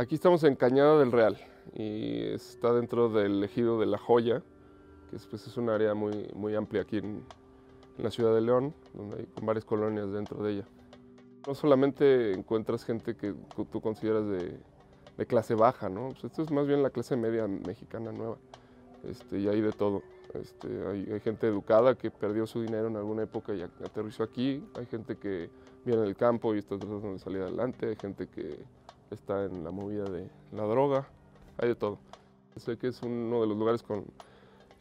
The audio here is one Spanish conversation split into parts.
Aquí estamos en Cañada del Real y está dentro del ejido de La Joya, que es, pues, es un área muy, muy amplia aquí en, en la ciudad de León, donde hay varias colonias dentro de ella. No solamente encuentras gente que tú consideras de, de clase baja, ¿no? Pues esto es más bien la clase media mexicana nueva, este, y hay de todo. Este, hay, hay, gente educada que perdió su dinero en alguna época y aterrizó aquí, hay gente que viene del campo y está tratando de salir adelante, hay gente que está en la movida de la droga, hay de todo. Sé que es uno de los lugares con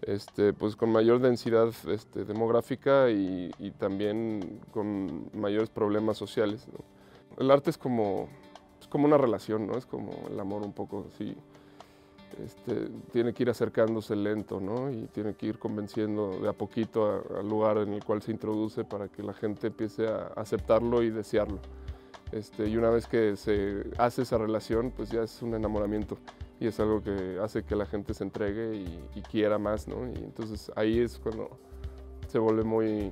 este, pues con mayor densidad este, demográfica y, y, también con mayores problemas sociales. ¿no? El arte es como, es como una relación, ¿no? es como el amor un poco así. Este, tiene que ir acercándose lento ¿no? y tiene que ir convenciendo de a poquito al lugar en el cual se introduce para que la gente empiece a aceptarlo y desearlo. Este, y una vez que se hace esa relación, pues ya es un enamoramiento y es algo que hace que la gente se entregue y, quiera más, ¿no? Y entonces ahí es cuando se vuelve muy,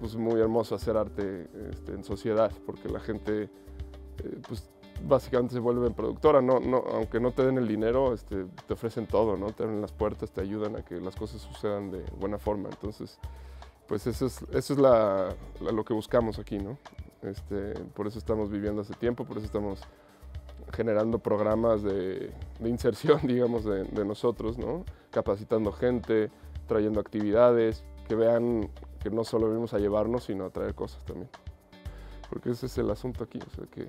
pues muy hermoso hacer arte este, en sociedad, porque la gente, eh, pues básicamente se vuelve productora, no, no, aunque no te den el dinero, este, te ofrecen todo, ¿no? Te abren las puertas, te ayudan a que las cosas sucedan de buena forma, entonces, pues eso es, eso es lo que buscamos aquí, ¿no? Este, por eso estamos viviendo hace tiempo, por eso estamos generando programas de, de inserción, digamos, de, de, nosotros, ¿no? Capacitando gente, trayendo actividades, que vean que no solo venimos a llevarnos, sino a traer cosas también. Porque ese es el asunto aquí, o sea, que,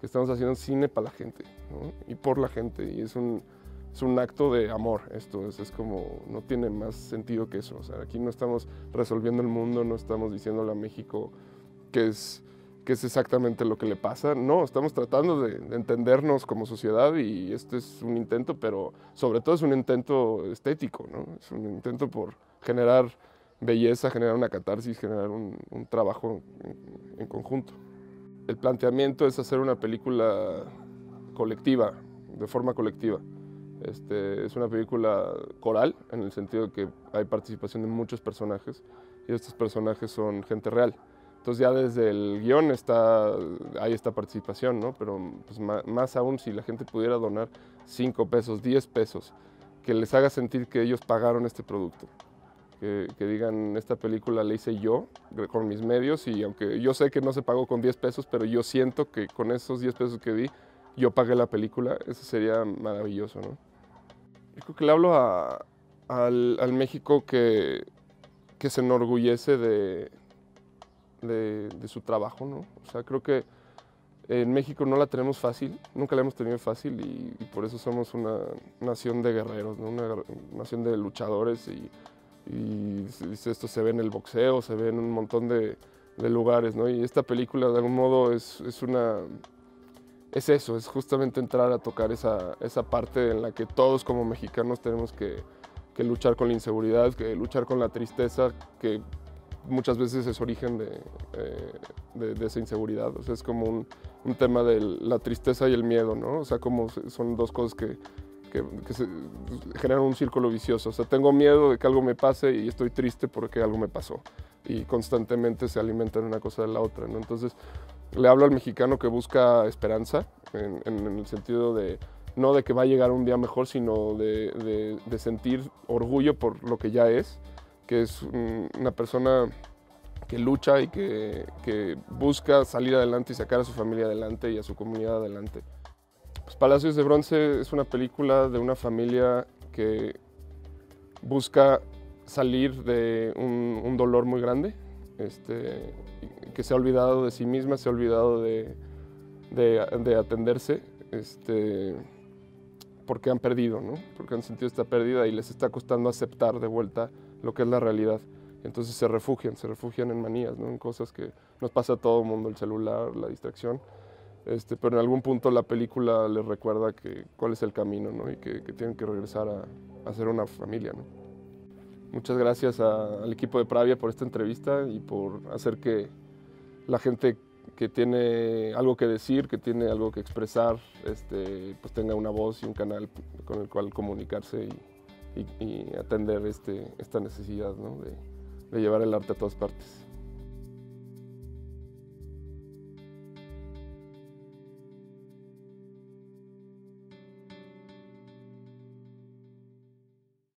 que estamos haciendo cine para la gente, ¿no? Y por la gente, y es un, es un acto de amor esto, es, es, como, no tiene más sentido que eso, o sea, aquí no estamos resolviendo el mundo, no estamos diciéndole a México que es que es exactamente lo que le pasa. No, estamos tratando de, de, entendernos como sociedad y este es un intento, pero sobre todo es un intento estético, ¿no? Es un intento por generar belleza, generar una catarsis, generar un, trabajo en, en, conjunto. El planteamiento es hacer una película colectiva, de forma colectiva. Este, es una película coral, en el sentido de que hay participación de muchos personajes y estos personajes son gente real. Entonces ya desde el guion está, hay esta participación, ¿no? Pero pues más, aún si la gente pudiera donar 5 pesos, 10 pesos, que les haga sentir que ellos pagaron este producto. Que, que, digan, esta película la hice yo, con mis medios, y aunque yo sé que no se pagó con 10 pesos, pero yo siento que con esos 10 pesos que di, yo pagué la película, eso sería maravilloso, ¿no? Yo creo que le hablo a, al, al México que, que se enorgullece de, de, de, su trabajo, ¿no? O sea, creo que en México no la tenemos fácil, nunca la hemos tenido fácil y, y por eso somos una nación de guerreros, ¿no? Una nación de luchadores y, y, esto se ve en el boxeo, se ve en un montón de, de lugares, ¿no? Y esta película de algún modo es, es, una... Es eso, es justamente entrar a tocar esa, esa parte en la que todos como mexicanos tenemos que, que luchar con la inseguridad, que luchar con la tristeza, que muchas veces es origen de, eh, de, de, esa inseguridad. O sea, es como un, un, tema de la tristeza y el miedo, ¿no? O sea, como son dos cosas que, que, se, generan un círculo vicioso. O sea, tengo miedo de que algo me pase y estoy triste porque algo me pasó. Y constantemente se alimentan una cosa de la otra, ¿no? Entonces, le hablo al mexicano que busca esperanza, en, en, el sentido de no de que va a llegar un día mejor, sino de, de sentir orgullo por lo que ya es que es una persona que lucha y que, que, busca salir adelante y sacar a su familia adelante y a su comunidad adelante. Pues Palacios de Bronce es una película de una familia que busca salir de un, un dolor muy grande, este, que se ha olvidado de sí misma, se ha olvidado de, de, de atenderse, este, porque han perdido, ¿no? porque han sentido esta pérdida y les está costando aceptar de vuelta lo que es la realidad. Entonces se refugian, se refugian en manías, ¿no? en cosas que nos pasa a todo el mundo, el celular, la distracción. Este, pero en algún punto la película les recuerda que, cuál es el camino ¿no? y que, que, tienen que regresar a, a ser una familia. ¿no? Muchas gracias a, al equipo de Pravia por esta entrevista y por hacer que la gente que tiene algo que decir, que tiene algo que expresar, este, pues tenga una voz y un canal con el cual comunicarse y, y, atender este, esta necesidad ¿no? de llevar el arte a todas partes.